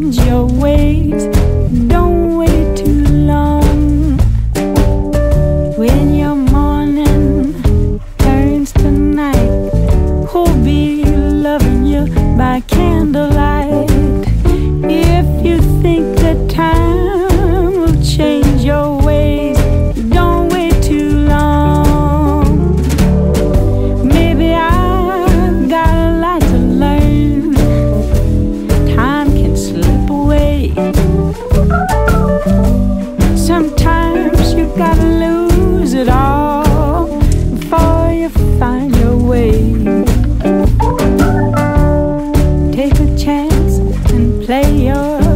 change your ways. fire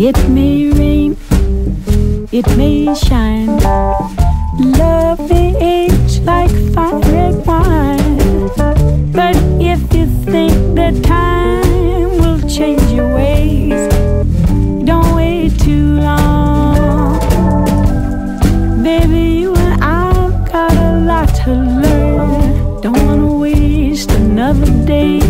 It may rain, it may shine. Love may age like fine red wine. But if you think that time will change your ways, don't wait too long. Baby, when I've got a lot to learn, don't wanna waste another day.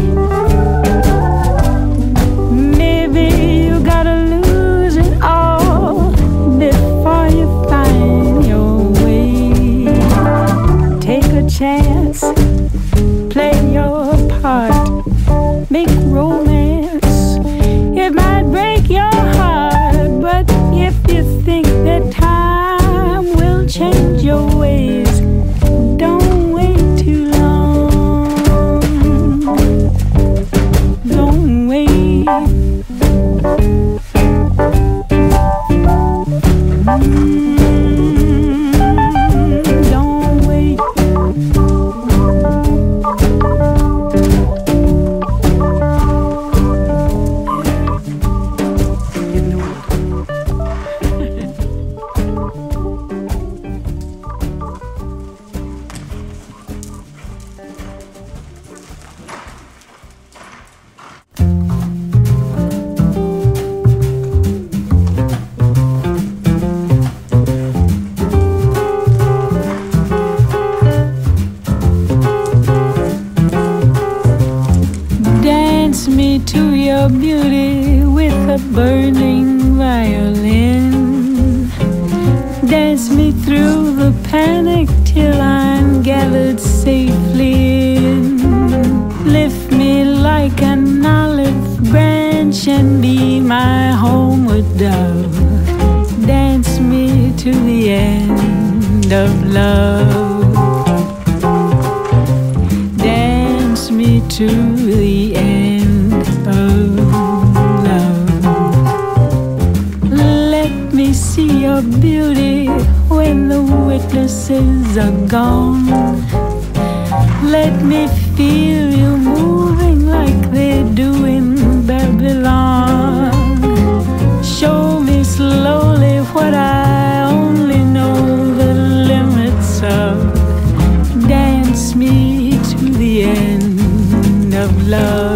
To your beauty with a burning violin. Dance me through the panic till I'm gathered safely in. Lift me like an olive branch and be my homeward dove. Dance me to the end of love. Dance me to the end gone. Let me feel you moving like they do in Babylon. Show me slowly what I only know the limits of. Dance me to the end of love.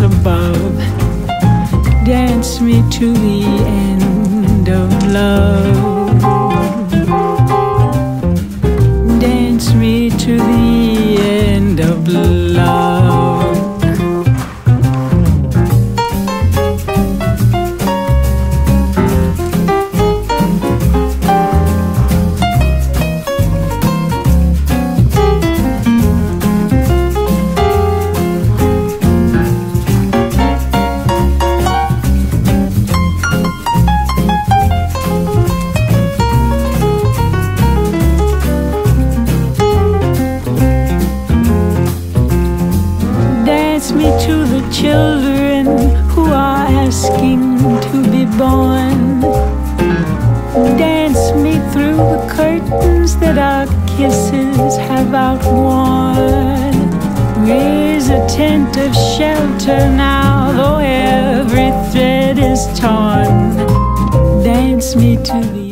Above. Dance me to the end of love. To the children who are asking to be born. Dance me through the curtains that our kisses have outworn. Raise a tent of shelter now, though every thread is torn. Dance me to the